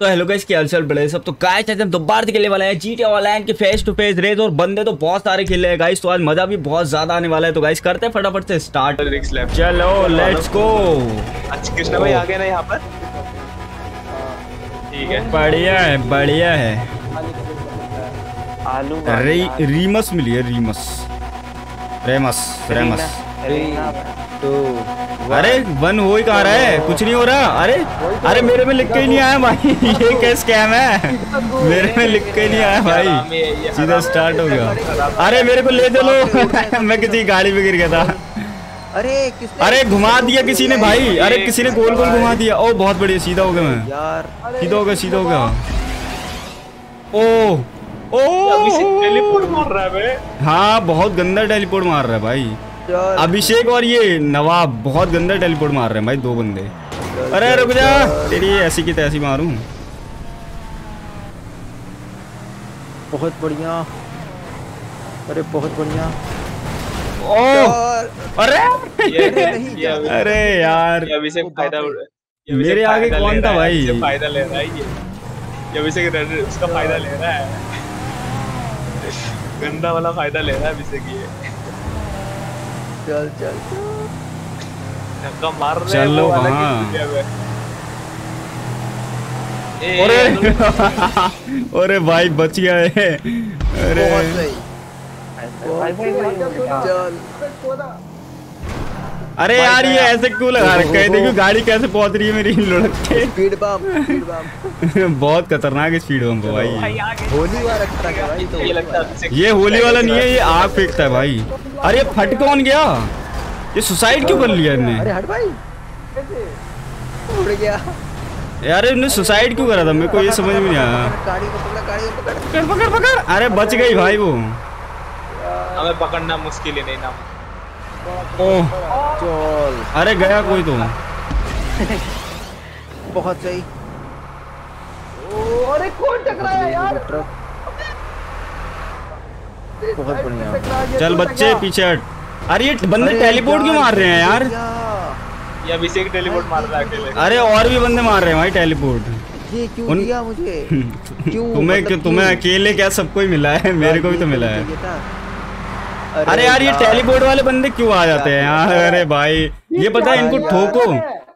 तो hello guys क्या हालचाल बड़े? सब तो गाइस आज हम दोबारा खेलने वाले हैं जीटी ऑनलाइन के फेस टू फेस रेस और बंदे तो बहुत सारे खेल रहे हैं गाइस तो आज मज़ा भी बहुत ज़्यादा आने वाला है। तो गाइस करते हैं फटाफट से स्टार्ट चलो लेट्स गो अच्छा कृष्णा भाई आ गए ना यहाँ पर? ठीक है। बढ़िया है बढ़िया है। आलू रीमस मिली है रीमस रेमस। रेमस। अरे वन हो। ही कहा रहा है। कुछ नहीं हो रहा। अरे अरे मेरे में लिख के ही नहीं आया भाई। ये क्या स्कैम है? मेरे में लिख के ही नहीं आया भाई। सीधा स्टार्ट हो गया। अरे मेरे को ले चलो। मैं किसी गाड़ी में गिर गया था। अरे किसने अरे घुमा दिया किसी ने भाई। अरे किसी ने गोल गोल घुमा दिया। ओ बहुत बढ़िया सीधा हो गया मैं। यार सीधा हो गया सीधा हो गया। ओ ओ। टेलीपोर्ट मार रहा है हाँ बहुत गंदा टेलीपोर्ट मार रहा है भाई। अभिषेक और ये नवाब बहुत गंदा टेलीपोर्ट मार रहे हैं भाई दो बंदे। अरे रुक जा। तेरी ऐसी की तैसी मारूं। बहुत बढ़िया। अरे बहुत बढ़िया। ओ! अरे! ये नहीं ये अभी- अरे यार। अभिषेक फ़ायदा मेरे आगे कौन था भाई? ये फ़ायदा ले रहा है ये। ये अभिषेक रेड- उसका फ़ायदा ले रहा है। गंदा वाला फ़ायदा ले रहा है अभिषेक ये। चल चल। धक्का मार रहे चलो, ही अरे अरे भाई बच गया है। अरे। भाई भाई चल। अरे यार ये ऐसे क्यों लगा रखा है? देखो गाड़ी कैसे पहुँच रही है मेरी लुढ़क स्पीड बम स्पीड बम बहुत खतरनाक स्पीड बम भाई। होली वाला रखा है भाई? तो ये लगता है ये होली वाला नहीं है ये आग फेंकता है भाई। अरे फट कौन गया? ये सुसाइड क्यों कर लिया अरे हट भाई। उड़ गया। यार इन्होंने सुसाइड क्यों करा था? मेरे को ये समझ में नहीं आया। गाड़ी को पकड़ गाड़ी को पकड़। पकड़ पकड़ पकड़। अरे बच गई भाई वो। हमें पकड़ना मुश्किल है नहीं ना। ओह चल अरे गया कोई तो बहुत सही। अरे कौन टकराया यार? ट्रक। बहुत बढ़िया। चल बच्चे पीछे हट। अरे ये बंदे टेलीपोर्ट क्यों मार रहे हैं यार? ये अभिषेक टेलीपोर्ट मार रहा है अकेले। अरे और भी बंदे मार रहे हैं भाई टेलीपोर्ट। ये क्यों उन- दिया मुझे? क्यों? तुम्हें मतलब तुम्हें अकेले क्या सबको ही मिला है? मेरे को भी तो मिला है। अरे यार ये टेलीपोर्ट वाले बंदे क्यों आ जाते हैं यार? अरे भाई ये पता है इनको ठोको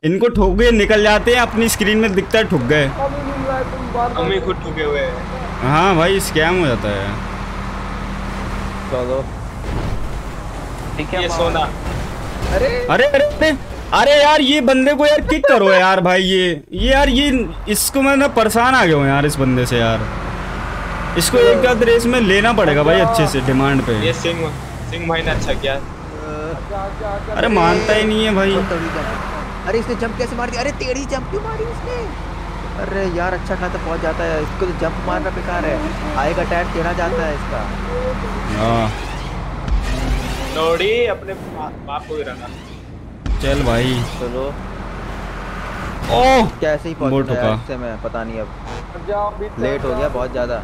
इनको ठोको ये निकल जाते हैं अपनी स्क्रीन में दिखता है ठुक गए। हम ही खुद ठुके हुए हैं। हाँ भाई स्कैम हो जाता है। चलो। ये सोना। अरे। अरे अरे अरे अरे यार ये बंदे को यार किक करो यार भाई ये ये यार ये इसको मैं ना परेशान आ गया हूँ यार इस बंदे से यार। इसको एक आध रेस में लेना पड़ेगा भाई अच्छे से डिमांड पे। ये सिंह सिंह भाई ने अच्छा किया। अरे मानता ही नहीं है भाई। अरे इसने जंप कैसे मार दिया? अरे टेढ़ी जंप क्यों मारी उसने अरे यार अच्छा खासा पहुँच जाता है। इसको तो जंप मारना बेकार है। आएगा टायर टेढ़ा जाता है इसका। हाँ। लोड़ी अपने बाप को गिराना चल भाई। चलो। ओह! कैसे ही पहुँचा ठुका। इससे मैं पता नहीं अब। लेट हो गया बहुत ज़्यादा।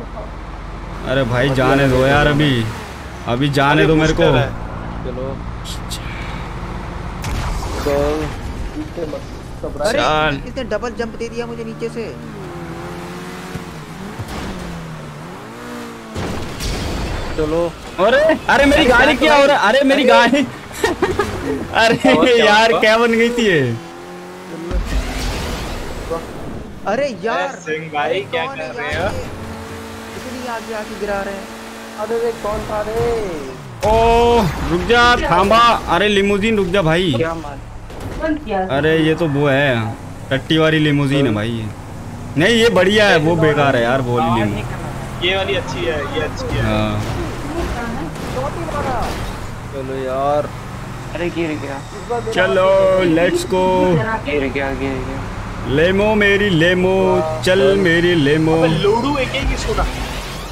अरे भाई जाने दो यार अभी। अभी जाने दो मेरे को। चलो। अरे। इसने डबल जंप दे दिया मुझे नीचे से। चलो। अरे अरे मेरी गाड़ी क्या हो रहा है? अरे मेरी गाड़ी। अरे यार क्या बन गई थी अरे यार सिंह भाई क्या कर रहे हो? इतनी आगे आके गिरा रहे हैं। अरे रे कौन था रे? ओ रुक जा थांबा। अरे लिमोजीन रुक जा भाई। अरे ये तो वो है। टट्टी वाली लिमोजीन है भाई। नहीं ये बढ़िया है वो बेकार है यार वो लिमो ये वाली अच्छी है ये अच्छी है। हाँ। चलो यार। अरे गिर गया। चलो लेट्स गो गिर गया गिर गया। लेमो मेरी लेमो चल मेरी लेमो लोडू एक ही सोना।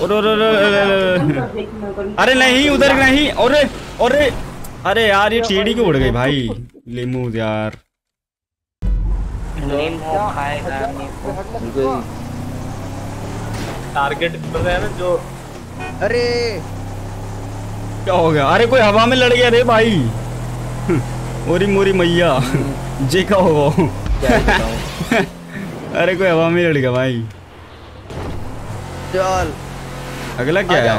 अरे अरे, अरे, नहीं उधर नहीं अरे अरे अरे यार ये टीडी क्यों उड़ गई भाई? लेमो यार। टारगेट कर रहे हैं ना जो अरे। क्या हो गया? अरे कोई हवा में लड़ गया रे भाई। ओरी मोरी मैया। जे का होगा क्या अरे कोई हवा में लड़ गया भाई। चल। अगला क्या है?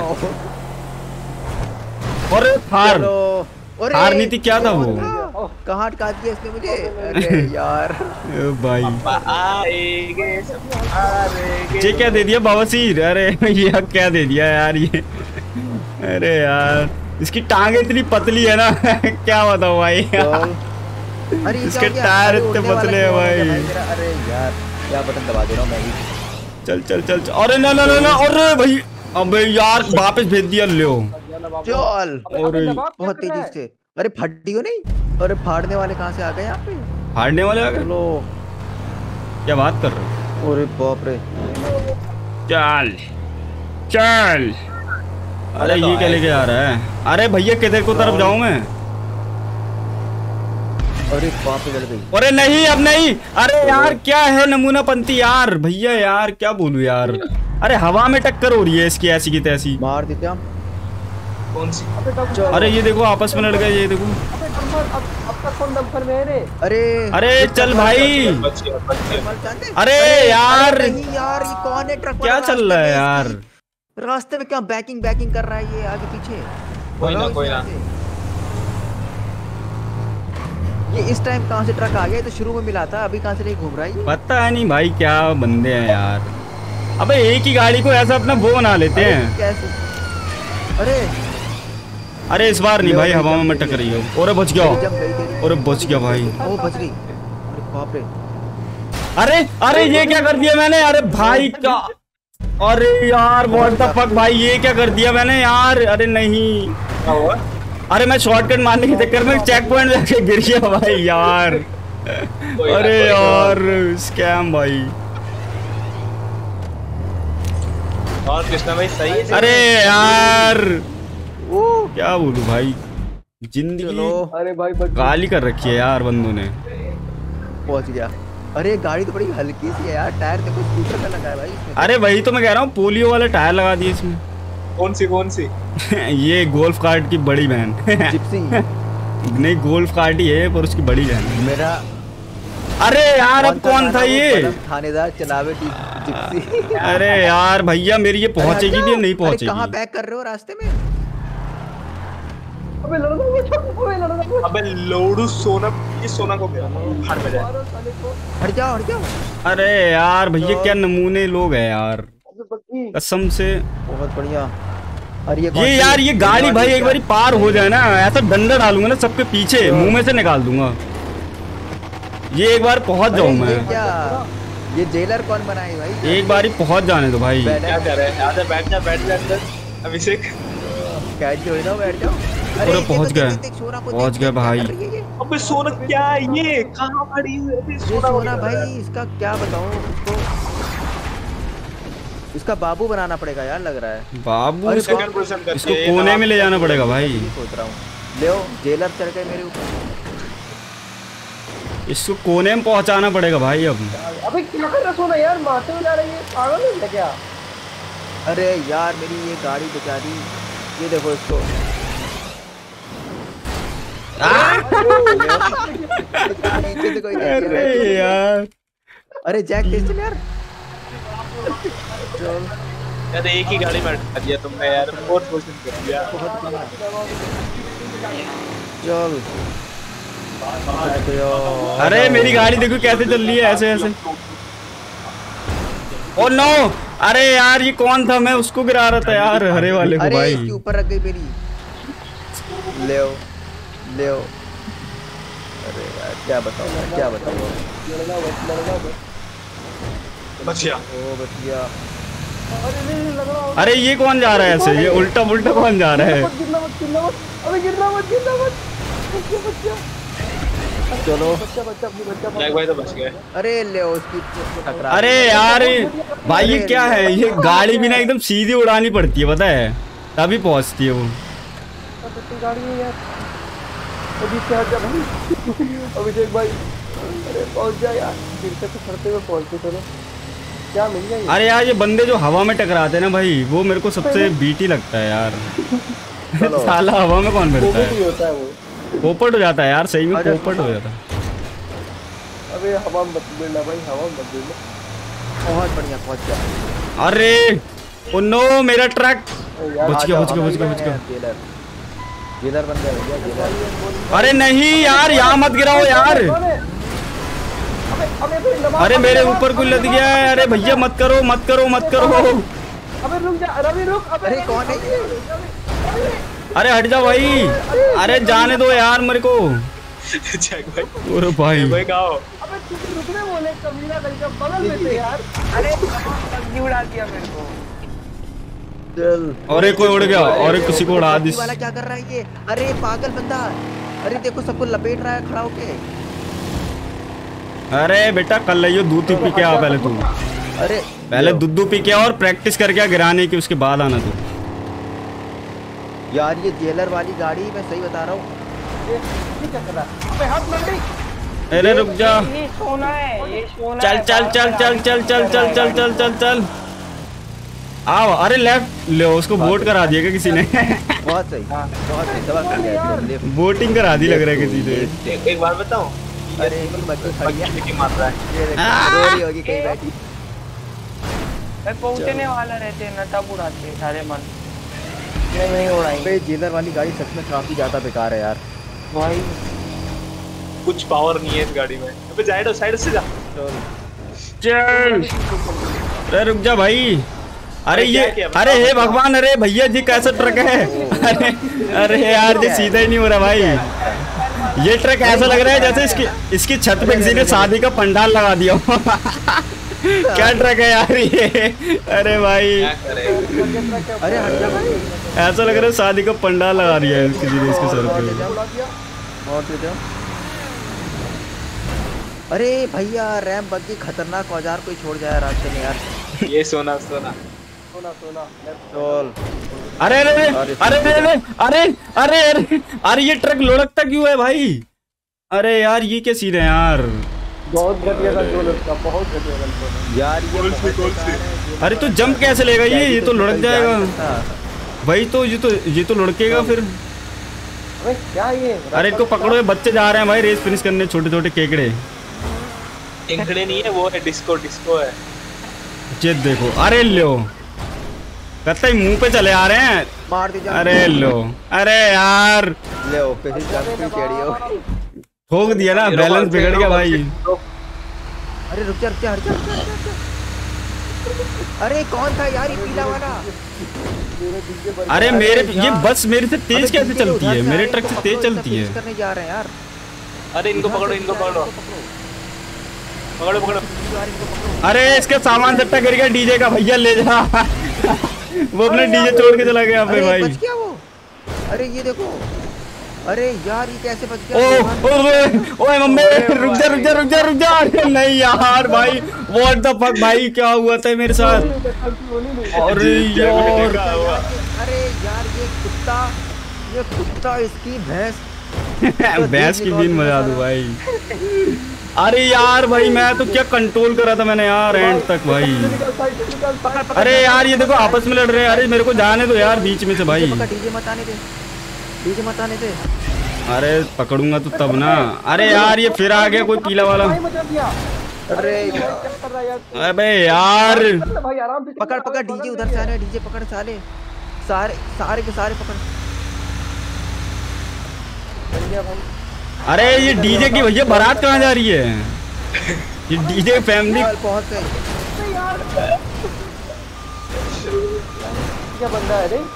और थार हार नीति क्या था वो? कहाँ अटका दिया इसने मुझे? अरे यार। भाई। ये क्या दे दिया बवासीर अरे ये क्या दे दिया यार ये? अरे यार इसकी टांग इतनी पतली है ना क्या बताऊँ भाई? अरे इसके हो? टायर इतने पतले हैं भाई। अरे यार क्या बटन दबा दे रहा हूँ मैं भी। चल चल चल चल। अरे ना ना ना ना अरे भाई अबे यार वापस भेज दिया लो चल। अरे बहुत तेज़ी से। अरे फटी हो नहीं? अरे फाड़ने वाले कहाँ से आ गए यहाँ पे? फाड़ने वाले आ गए? लो क्या बात कर रहे हो? अरे बाप रे। चल चल। अरे ये क्या लेके आ रहा है? अरे भैया किधर को तरफ़ जाऊँ मैं? अरे बाप रे गई। अरे नहीं अब नहीं। अरे यार क्या है नमूना पंथी यार? भैया यार क्या बोलू यार? अरे हवा में टक्कर हो रही है इसकी ऐसी की तैसी। मार देते हम कौन सी? अरे ये देखो आपस में लड़ गए ये देखो। अरे अरे चल भाई। अरे यार। नहीं यार ये कौन है ट्रक क्या चल रहा है यार? रास्ते में क्या बैकिंग बैकिंग कर रहा है ये आगे पीछे? कोई ना, कोई ना। ये इस टाइम कहाँ से ट्रक आ गया? तो शुरू में मिला था अभी कहाँ से नहीं घूम रहा है? पता नहीं भाई क्या बंदे हैं यार। अबे एक ही गाड़ी को ऐसा अपना वो बना लेते हैं। कैसे? अरे। अरे इस बार नहीं भाई हवा में मटक रही हो। और बच गया। और बच गया भाई। ओ बच गई। अरे बाप रे। अरे अरे ये क्या कर दिया मैंने? अरे भाई का अरे यार व्हाट द फक भाई ये क्या कर दिया मैंने? यार अरे नहीं। क्या हुआ? अरे मैं शॉर्टकट मारने के चक्कर में चेक पॉइंट जाके गिर गया भाई यार। अरे यार स्कैम भाई। और कृष्णा भाई सही है अरे यार ओ क्या बोलूँ भाई? ज़िंदगी गाली कर रखी है यार बंदों ने। पहुँच गया। अरे गाड़ी तो बड़ी हल्की सी है यार टायर देखो स्कूटर का लगा है भाई। अरे वही तो मैं कह रहा हूँ पोलियो वाला टायर लगा दिए इसमें। कौन सी कौन सी? ये गोल्फ कार्ट की बड़ी बहन। जिप्सी नहीं गोल्फ कार्ट ही है पर उसकी बड़ी बहन। मेरा अरे यार अब कौन था ये? थानेदार चलावे जिप्सी अरे यार भैया मेरी ये पहुंचेगी भी नहीं अरे कहाँ पहुंचेगी बैक कर रहे हो रास्ते में? अबे अबे लोडू सोना ये सोना को गया हट जाओ हट जाओ। अरे यार भैया क्या नमूने लोग हैं यार। कसम से। बहुत बढ़िया। अरे ये ये यार ये गाड़ी भाई एक बारी पार हो जाए ना ऐसा डंडा डालूँगा ना सबके पीछे मुँह में से निकाल दूँगा। ये एक बार पहुँच जाऊँ मैं। क्या? ये जेलर कौन बनाई भाई? एक बारी पहुँच जाने दो भाई। क्या कर रहे हैं? आजा बैठ जा बैठ जा अंदर। अभिषेक। कैट जो है बैठ जाओ। अरे पहुँच तो गए। पहुँच गए भाई। है? अबे सोना क्या है ये? कहाँ पड़ी हुई है? अबे सोना है। भाई इसका क्या बताऊँ? उसको इसका बाबू बनाना पड़ेगा यार लग रहा है। बाबू? अरे इसको सेकंड पोजीशन करती इसको कोने में ले जाना पड़ेगा भाई। सोच रहा हूँ। ले जेलर चढ़ गए मेरे ऊपर। इसको कोने में पहुंचाना पड़ेगा भाई अब। अबे क्या कर रहा सोना यार मारते हुए जा रही है। पागल है क्या? अरे यार मेरी ये गाड़ी बेचारी ये देखो इसको। अरे यार। अरे जैक चल यार। चल यार एक ही गाड़ी में अटका दिया तुमने यार फोर्थ पोजीशन कर दिया। बहुत चल। अरे मेरी गाड़ी देखो कैसे चल रही है ऐसे ऐसे। ओ नो अरे यार ये कौन था? मैं उसको गिरा रहा था यार हरे वाले को भाई। इसके ऊपर रख गई मेरी। ले ले अरे यार क्या बताऊँ क्या बताऊँ? बच गया ओ बचिया। अरे ये कौन जा रहा है ऐसे? ये उल्टा उल्टा कौन जा रहा है? गिरना मत गिरना मत अबे गिरना मत गिरना मत बच्चा बच्चा चलो। बच्चा बच्चा अपनी बच्चा जैक भाई तो बच गए अरे ले उसकी अरे यार भाई ये क्या है? ये गाड़ी भी ना एकदम सीधी उड़ानी पड़ती है पता है? तभी पहुँचती है वो। कितनी गाड़ी है यार अभी क्या जा भाई। अभिषेक भाई अरे पहुँच जा यार। गिरते तो खड़ते हुए पहुँचते चलो। क्या मिल गया ये अरे यार ये बंदे जो हवा में टकराते हैं ना भाई वो मेरे को सबसे बीटी लगता है यार। साला हवा में कौन कोविड है? होता है वो। पोपट हो जाता है यार सही में पोपट हो जाता है। अबे हवा मत गिरना भाई हवा मत गिरना बहुत बढ़िया पहुँच गया अरे ओ नो मेरा ट्रक। बच गया बच गया बच गया बच गया। जेलर जेलर बन गया भैया अरे नहीं यार यहाँ मत गिराओ यार। अरे मेरे ऊपर कोई लद गया है। अरे भैया मत करो मत करो मत करो। अबे रुक जा रवि रुक अबे अरे कौन है? अरे हट जा भाई। अरे जाने दो यार मेरे को। अरे भाई। भाई कहा हो अबे रुकने बोले कमीना बगल में थे यार। अरे उड़ा दिया मेरे को। चल। एक कोई उड़ गया। और एक किसी को उड़ा दी वाला क्या कर रहा है ये? अरे पागल बंदा। अरे देखो सबको लपेट रहा है खड़ा होके। अरे बेटा कल लियो दूध ही पी के आ पहले तू। अरे पहले दूध दूध पी के और प्रैक्टिस करके आ गिराने की उसके बाद आना तू। यार ये जेलर वाली गाड़ी मैं सही बता रहा हूँ। ये ये क्या कर रहा है? अबे हाथ मंडी अरे रुक जा। ये सोना है ये सोना चल चल चल चल चल चल चल चल चल चल चल। आओ अरे लेफ़्ट ले उसको वोट करा दिया क्या किसी ने? बहुत सही बहुत सही लेफ़्ट वोटिंग करा दी लग रहा है किसी ने। एक बार बताऊँ? अरे बच्ची खड़ी है। मार रहा है। ये देखो, रो रही होगी कहीं बैठी। मैं पहुँचने वाला रहते न तब उड़ाते सारे मन। मैं नहीं उड़ाएँगे अबे जेलर वाली गाड़ी सच में काफ़ी ज़्यादा बेकार है यार। भाई। कुछ पावर नहीं है इस गाड़ी में। अबे साइड साइड से जा। चल। अरे रुक जा भाई। अरे अरे ये अरे हे भगवान अरे भैया जी कैसा ट्रक है? अरे अरे यार ये सीधा ही नहीं हो रहा भाई। ये ट्रक ऐसा लग रहा है जैसे इसकी इसकी छत पे किसी ने शादी का पंडाल लगा दिया क्या ट्रक है यार ये? अरे भाई। अरे हट जा भाई ऐसा लग रहा है शादी का पंडाल लगा दिया है किसी ने इसके सर पे। और अरे भैया रैम बग्गी खतरनाक औज़ार कोई छोड़ जाए रास्ते में यार। ये सोना सोना। सोना सोना अरे अरे अरे अरे अरे अरे अरे अरे अरे ये ट्रक लुढ़कता क्यों है भाई अरे यार ये क्या सीन है यार बहुत घटिया कंट्रोल उसका बहुत घटिया कंट्रोल यार ये बहुत है, अरे तो जंप कैसे लेगा ये ये तो लुढ़क जाएगा। वही तो ये तो ये तो लुढ़केगा फिर अबे क्या ये अरे इनको पकड़ो ये बच्चे जा रहे हैं भाई रेस फिनिश करने छोटे छोटे केकड़े इंकड़े नहीं है वो है डिस्को डिस्को है चेत देखो अरे लो कत्ता ही मुँह पे चले आ रहे हैं। मार दे जा अरे लो अरे यार। ले ओ पे जंप की टेढ़ी हो। ठोक दिया ना बैलेंस बिगड़ गया भाई। अरे रुक जा रुक जा हट जा, हट जा, हट जा। अरे कौन था यार ये पीला वाला? अरे मेरे ये बस मेरे से तेज कैसे चलती है? मेरे ट्रक से तेज चलती है। करने जा रहे हैं यार। अरे इनको पकड़ो इनको पकड़ो। पकड़ो, पकड़ो। अरे इसके सामान सट्टा गिर गया डीजे का भैया ले जा। वो अपने डीजे छोड़ के चला गया अरे भाई। बच गया वो। अरे ये देखो। अरे यार ये कैसे बच गया? ओ ओए मम्मी रुक जा रुक जा रुक जा रुक जा। अरे नहीं यार भाई व्हाट द फक भाई क्या हुआ था मेरे साथ? अरे यार। अरे यार ये कुत्ता ये कुत्ता इसकी भैंस भैंस की बीन मज़ा दूँ भाई। अरे यार भाई मैं तो क्या कंट्रोल कर रहा था मैंने यार एंड तक भाई। अरे यार ये देखो आपस में लड़ रहे हैं। अरे मेरे को जाने दो यार बीच में से भाई। पकड़ डीजे मत आने दे। डीजे मत आने दे। अरे पकड़ूँगा तो तब ना। अरे यार ये फिर आ गया कोई पीला वाला। अरे क्या कर रहा है यार अबे यार। भाई आराम से पकड़ पकड़ डीजे उधर से आ रहे डीजे पकड़ साले सारे सारे के सारे पकड़। अरे ये डीजे की भैया बारात कहाँ जा रही है? ये डीजे फैमिली पहुँच गई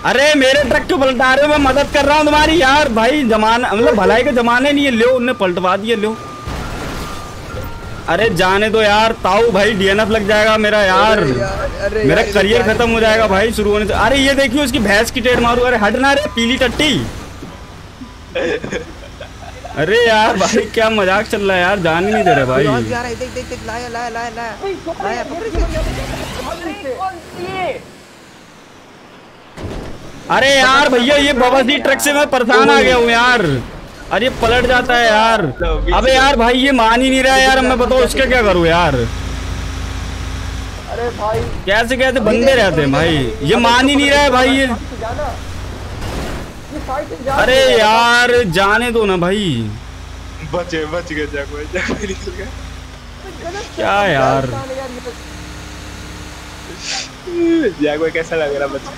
अरे मेरे ट्रक को पलटा रहे हो मैं मदद कर रहा हूँ तुम्हारी। यार भाई जमाना मतलब भलाई के जमाने नहीं है। लो उनने पलटवा दिए लो। अरे जाने दो यार ताऊ भाई डीएनएफ लग जाएगा मेरा यार। अरे मेरा यार, करियर खत्म हो जाएगा भाई शुरू होने से। अरे ये देखियो उसकी भैंस की टेट मारू। अरे हटना रे पीली टट्टी। अरे यार भाई क्या मज़ाक चल रहा है यार? जान ही नहीं दे रहे भाई। आ रहा है देख देख देख लाया लाया लाया लाया। लाया पकड़ के अरे यार भैया ये बवासी ट्रक से मैं परेशान आ गया हूँ यार। अरे ये पलट जाता है यार। अबे यार भाई ये मान ही नहीं रहा है यार। मैं बताओ उसका क्या करूँ यार? अरे भाई। कैसे कैसे बंदे रहते हैं भाई। ये मान ही नहीं रहा है भाई ये से जाना ये साइड से जा अरे यार जाने दो ना भाई। बचे बच गए निकल गया क्या यार? कैसा लग रहा बच्चा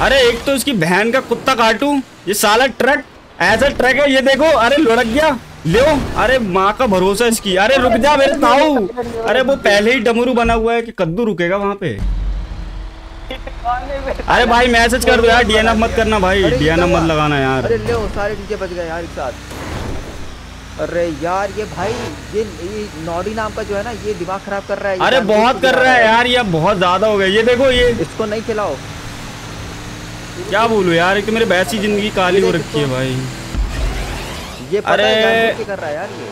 अरे एक तो इसकी बहन का कुत्ता काटू ये साला ट्रक ऐसा ट्रक है ये देखो अरे लुढ़क गया। ले अरे माँ का भरोसा इसकी। अरे रुक जा मेरे ताऊ। अरे वो पहले ही डमरू बना हुआ है कि कद्दू रुकेगा वहाँ पे। अरे भाई मैसेज कर दो यार डीएनएफ मत करना भाई डीएनएफ मत लगाना यार। अरे ले सारे डीजे बज गए यार एक साथ। अरे यार ये भाई ये ये नॉडी नाम का जो है ना ये दिमाग खराब कर रहा है अरे बहुत कर रहा है यार ये बहुत ज़्यादा हो गया। ये देखो ये इसको नहीं खिलाओ। क्या बोलूँ यार एक तो मेरी वैसी ज़िंदगी काली हो रखी है भाई। ये अरे- कर रहा है यार ये?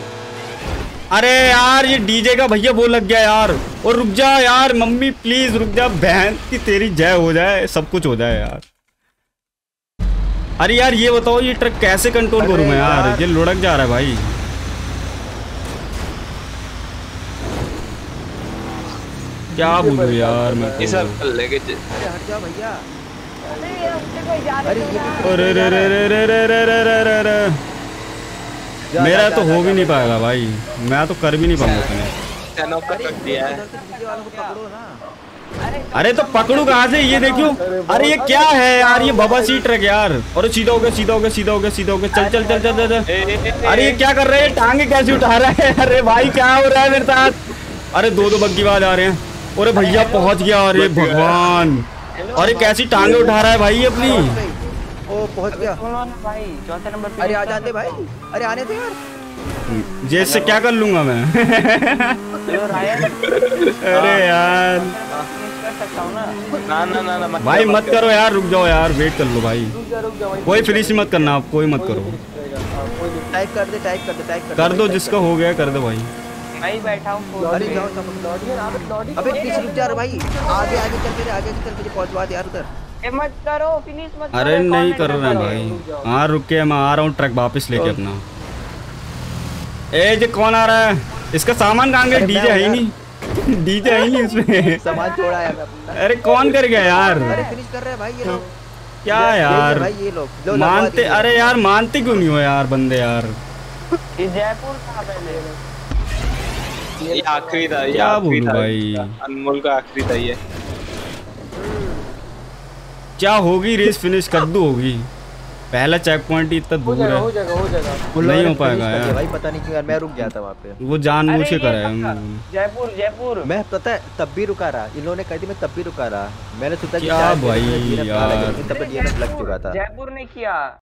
अरे यार ये डीजे का भैया वो लग गया यार और रुक जा यार मम्मी प्लीज़ रुक जा बहन की तेरी जय हो जाए सब कुछ हो जाए यार अरे यार ये बताओ ये ट्रक कैसे कंट्रोल करूँ मैं यार यार। ये लुढ़क जा रहा है भाई क्या बोलूँ यार मैं तो। अरे मेरा तो हो भी नहीं पाएगा भाई। मैं तो कर भी नहीं पाऊँगा तुम्हें अरे रख तो पकड़ू कहाँ से? ये देखियो। अरे ये क्या है यार? ये बाबा सी ट्रक यार। अरे सीधा हो गया सीधा हो गया सीधा हो गया सीधा हो गया चल चल चल चल चल। अरे ये क्या कर रहे हैं? टांगे कैसे उठा रहा है? अरे भाई क्या हो रहा है मेरे साथ? अरे दो दो बग्गी बाज आ रहे हैं। अरे भैया पहुँच गया। अरे भगवान। अरे कैसी टांगे उठा रहा है भाई अपनी? पहुँच गया। भाई? चौथे नंबर पे अरे आ जाते भाई। अरे आने थे यार। जे इससे क्या कर लूँगा मैं? अरे यार। हूँ ना। ना ना ना ना भाई मत करो यार रुक जाओ यार वेट कर लो भाई। रुक जा रुक जा वहीं कोई फिनिश मत करना आप कोई मत करो। टाइप कर दे टाइप कर दे टाइप कर कर दो जिसका हो गया कर दो भाई। मैं बैठा हूँ अरे जाओ सब लॉडी अबे पीछे रुक जा रे भाई। आगे आगे चल मेरे आगे चल मुझे पहुंचवा दे यार उधर। मत करो फिनिश मत अरे करो नहीं कर रहे हैं भाई। हाँ रुक के मैं आ रहा हूँ ट्रक वापस लेके अपना। ए जे कौन आ रहा है? इसका सामान कहाँ गया? डीजे है ही नहीं। डीजे है ही नहीं इसमें सामान छोड़ा है अरे कौन कर गया यार? अरे फिनिश कर रहे हैं भाई ये लोग। क्या यार? भाई ये लोग मानते अरे यार मानते क्यों नहीं हो यार बंदे यार? ये जयपुर कहाँ पहले ये आखिरी था ये क्या आखिरी बोलूँ था। भाई? अनमोल का आखिरी था ये। क्या होगी रेस फिनिश कद्दू होगी। पहला चेक पॉइंट ही इतना हो दूर जाएगा है। हो जाएगा हो जाएगा। नहीं हो पाएगा कर यार। भाई पता नहीं क्यों यार मैं रुक गया था वहाँ पे। वो जान के से करा। है जयपुर जयपुर। मैं पता है तब भी रुका रहा। इन्होंने कह दी मैं तब भी रुका रहा। मैंने सोचा कि क्या भाई यार। तब तक लग चुका था। जयपुर ने किया।